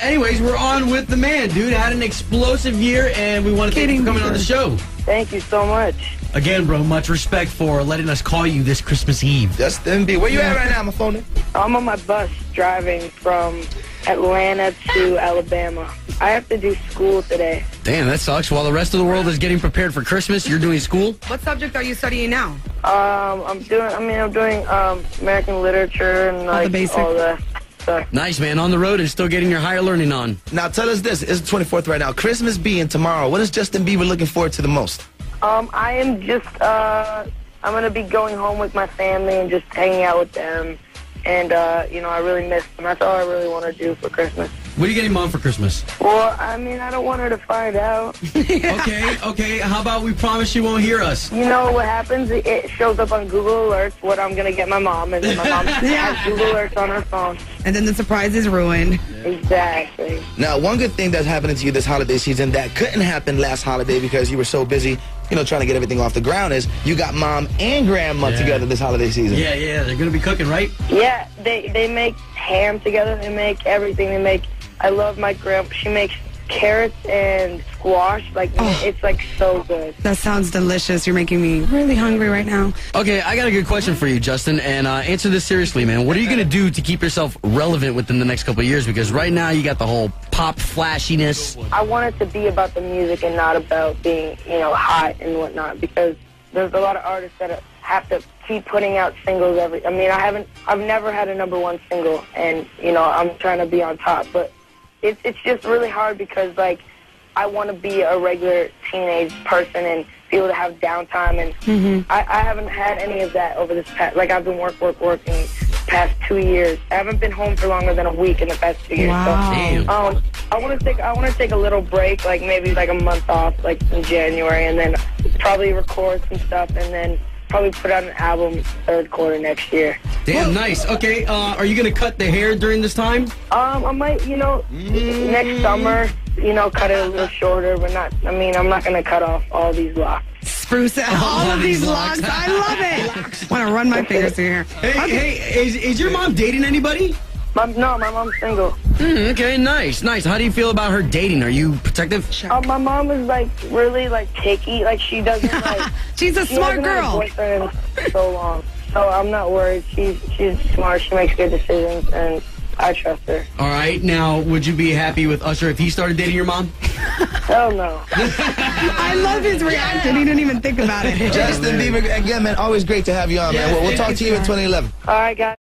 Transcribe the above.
Anyways, we're on with the man, dude. Had an explosive year, and we want to thank you for coming on the show. Thank you so much. Again, bro, much respect for letting us call you this Christmas Eve. Justin B. Where you at right now, my phone? I'm on my bus driving from Atlanta to Alabama. I have to do school today. Damn, that sucks. While the rest of the world is getting prepared for Christmas, you're doing school? What subject are you studying now? Um, I'm doing. I mean, I'm doing um, American literature and like basic. all that stuff. Nice, man. On the road and still getting your higher learning on. Now tell us this. It's the 24th right now. Christmas being tomorrow. What is Justin Bieber looking forward to the most? Um, I am just. Uh, I'm gonna be going home with my family and just hanging out with them. And uh, you know, I really miss them. That's all I really want to do for Christmas. What are you getting mom for Christmas? Well, I mean, I don't want her to find out. okay, okay. How about we promise she won't hear us? You know what happens? It shows up on Google Alerts what I'm gonna get my mom, and then my mom has Google Alerts on her phone. And then the surprise is ruined. Exactly. Now, one good thing that's happening to you this holiday season that couldn't happen last holiday because you were so busy, you know, trying to get everything off the ground is you got mom and grandma Yeah. together this holiday season. Yeah, yeah. They're gonna be cooking, right? Yeah, they they make ham together. They make everything. They make. I love my grandma. She makes carrots and squash. Like it's like so good. That sounds delicious. You're making me really hungry right now. Okay, I got a good question for you, Justin, and uh, answer this seriously, man. What are you gonna do to keep yourself relevant within the next couple of years? Because right now you got the whole pop flashiness. I want it to be about the music and not about being you know hot and whatnot. Because there's a lot of artists that have to keep putting out singles every. I mean, I haven't. I've never had a number one single, and you know I'm trying to be on top, but it's it's just really hard because like I want to be a regular teenage person and be able to have downtime and I, I haven't had any of that over this past like I've been work work working past two years. I haven't been home for longer than a week in the past two years. Wow. Damn. So, um, I want to take I want to take a little break, like maybe like a month off, like in January, and then probably record some stuff, and then probably put out an album third quarter next year. Damn, nice. Okay, uh, are you gonna cut the hair during this time? Um, I might, you know, next summer, you know, cut it a little shorter, but not. I mean, I'm not gonna cut off all these locks. Spruce out all of these locks. I love it. Want to run my fingers through here. Hey, hey, is, is your mom dating anybody? My, no, my mom's single. Hmm, okay, nice, nice. How do you feel about her dating? Are you protective? Uh, my mom is like really like picky. Like she doesn't like. She's a she smart hasn't had a girl. boyfriend so long, so I'm not worried. She's she's smart. She makes good decisions, and I trust her. All right, now, would you be happy with Usher if he started dating your mom? Hell no. I love his reaction. He didn't even think about it. Justin Bieber, again, man, always great to have you on, man. We'll, we'll talk to you in 2011. All right, guys.